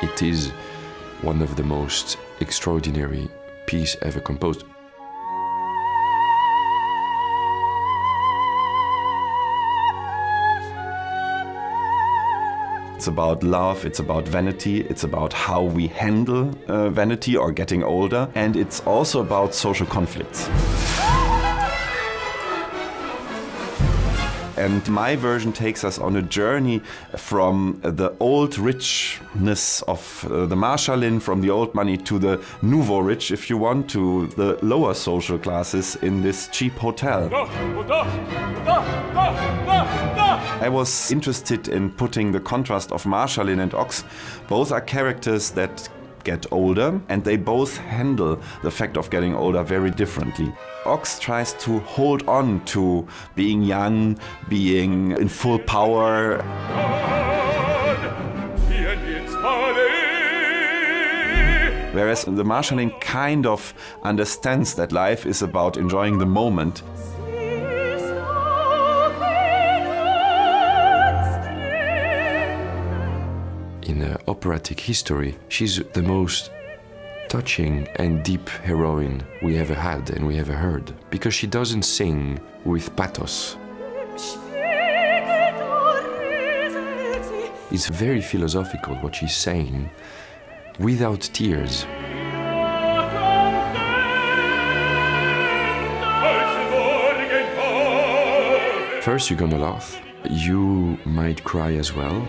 It is one of the most extraordinary piece ever composed. It's about love, it's about vanity, it's about how we handle uh, vanity or getting older, and it's also about social conflicts. And my version takes us on a journey from the old richness of uh, the Marschallin, from the old money to the nouveau rich, if you want, to the lower social classes in this cheap hotel. I was interested in putting the contrast of Marschallin and Ochs. Both are characters that get older and they both handle the fact of getting older very differently. Ochs tries to hold on to being young, being in full power. Whereas the Marschallin kind of understands that life is about enjoying the moment. In uh, operatic history, she's the most touching and deep heroine we ever had and we ever heard because she doesn't sing with pathos. It's very philosophical what she's saying without tears. First, you're gonna laugh. You might cry as well.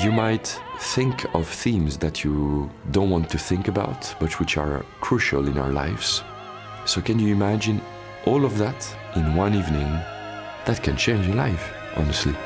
You might think of themes that you don't want to think about, but which are crucial in our lives. So, can you imagine all of that in one evening? That can change your life, honestly.